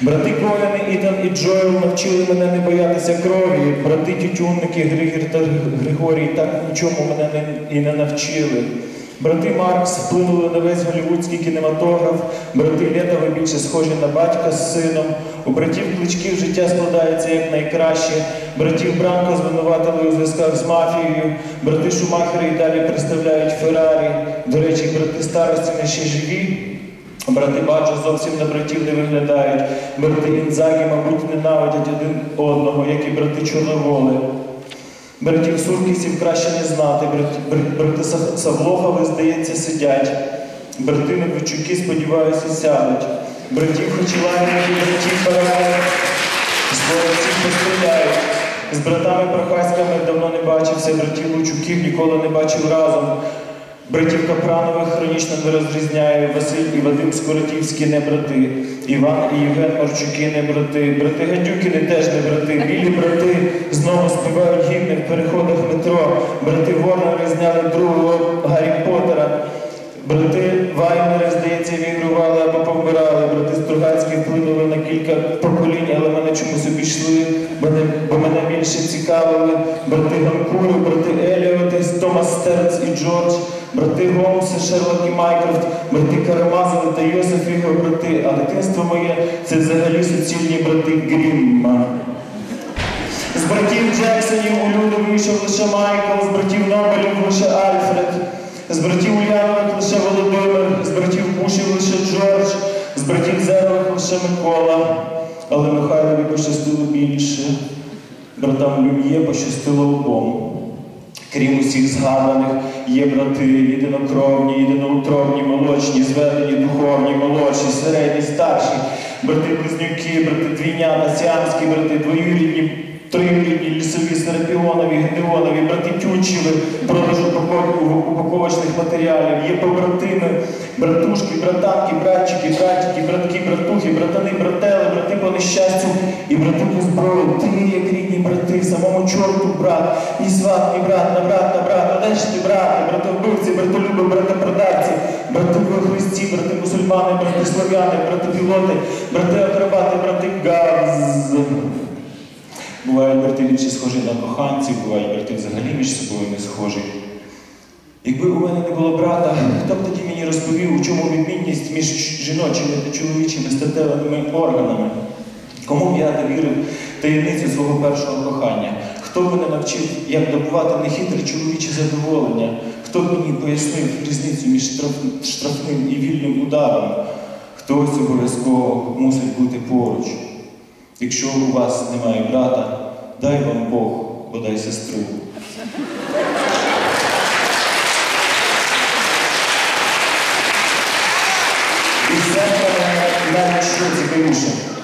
Брати Кояни, Ітан і Джоел навчили мене не боятися крові. Брати тютюнники Григір та Григорій так нічому мене не, і не навчили. Брати Маркс вплинули на весь голівудський кінематограф. Брати Лєтови більше схожі на батька з сином. У братів кличків життя складається як найкраще. Братів Бранко звинуватили у зв'язках з мафією. Брати Шумахери і далі представляють Феррарі. До речі, брати старості не ще живі. Брати Баджо зовсім на братів не виглядають. Брати Інзагі, мабуть, ненавидять один одного, як і брати Чорноволи. Братів Суркісів краще не знати. Брати, бр- брати Савлохови, здається, сидять. Брати Медведчуки, сподіваюся, сядуть. Братів Хачілаєнних і братів Баранів Зборівців постріляють. З братами Прохаськами давно не бачився, братів Лучуків ніколи не бачив разом. Братів Капранових хронічно не розрізняє Василь і Вадим Скоротівські не брати, Іван і Євген Марчуки не брати, брати Гадюкіни теж не брати, білі брати знову співають гімни в переходах метро, брати Ворнери зняли другого Гаррі Поттера. Брати Вайнери, здається, відігрували або повмирали. Брати Стругацькі вплинули на кілька поколінь, але мене чомусь обійшли, мене більше цікавили. Брати Ганкури, брати Еліоти, Томас Стерц і Джордж, брати Голмси, Шерлок і Майкрофт, брати Карамазови та Йосиф його брати. А дитинство моє це взагалі суцільні брати Грімма. З братів Джексонів у люди вийшов лише Майкл, з братів Нобелів лише Альфред, з братів Ульянових лише Володимир, з братів Бушів лише Джордж, з братів Зерових лише Микола. Але Михайлові пощастило більше. Братам Люм'є пощастило обом. Крім усіх згаданих, є брати єдинокровні, єдиноутробні, молочні, зведені, духовні, молодші, середні, старші, брати-близнюки, брати двійнята, сіамські брати, двоюрідні, троюрідні, лісові, серапіонові, гедеонові, брати тютчеві, продажу упаковочних матеріалів, є побратими, братушки, братанки, братчики, братики, братки, братухи, братани, братели, брати по нещастю і брати по зброї. Ти як рідні брати, самому чорту брат, і сват, і брат, на брат, на брат, а ти брати, братовбивці, братолюби, братопродавці, брати во Христі, брати мусульмани, брати слов'яни, брати пілоти, брати акробати, брати газ. Бувають брати більше схожі на коханців, бувають брати взагалі між собою не схожі. Якби у мене не було брата, хто б тоді мені розповів, у чому відмінність між жіночими та чоловічими статевими органами? Кому б я довірив таємницю свого першого кохання? Хто б мене навчив, як добувати нехитре чоловіче задоволення? Хто б мені пояснив різницю між штраф- штрафним і вільним ударом? Хтось обов'язково мусить бути поруч. Якщо у вас немає брата, дай вам Бог, бодай сестру. І це